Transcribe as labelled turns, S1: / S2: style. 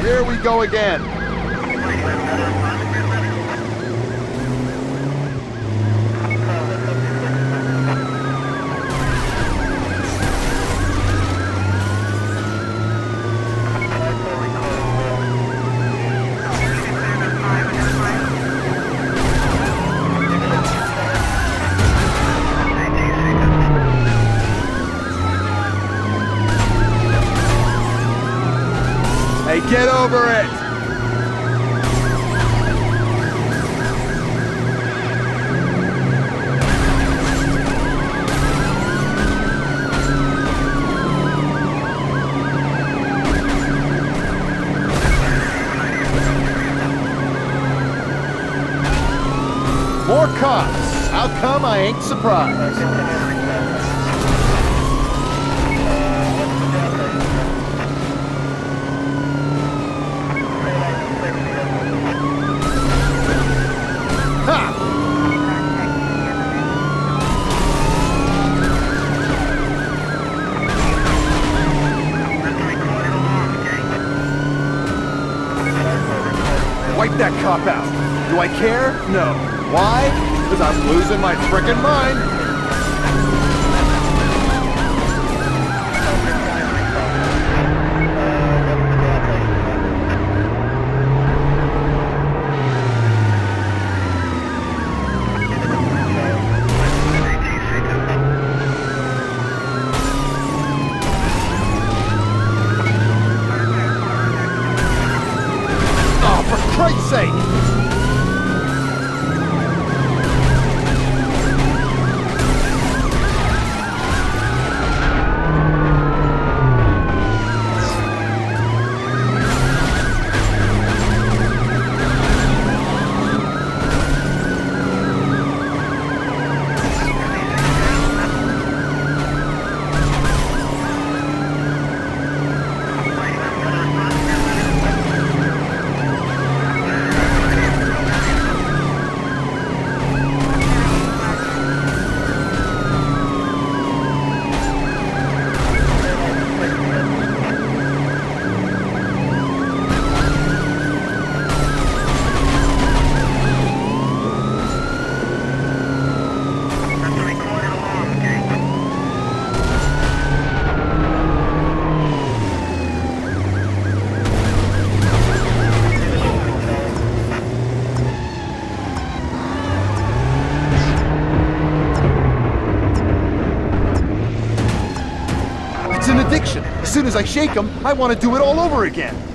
S1: Here we go again. Over it! More cops. How come I ain't surprised? Wipe that cop out. Do I care? No. Why? Because I'm losing my frickin' mind. Christ's sake! As soon as I shake them, I want to do it all over again.